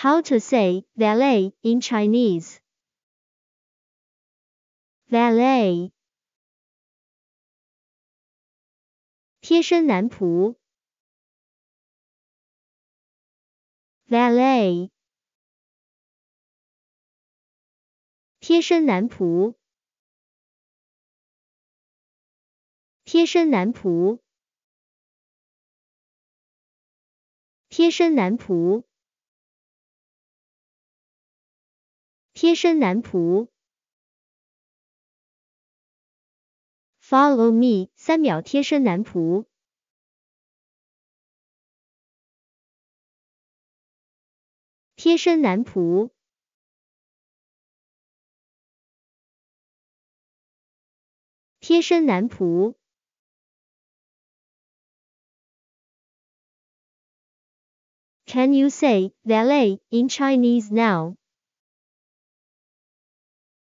How to say valet in Chinese? Valet 贴身男仆。Valet 贴身男仆。贴身男仆。贴身男仆。 贴身男仆。Follow me，三秒贴身男仆。贴身男仆。贴身男仆。Can you say valet in Chinese now?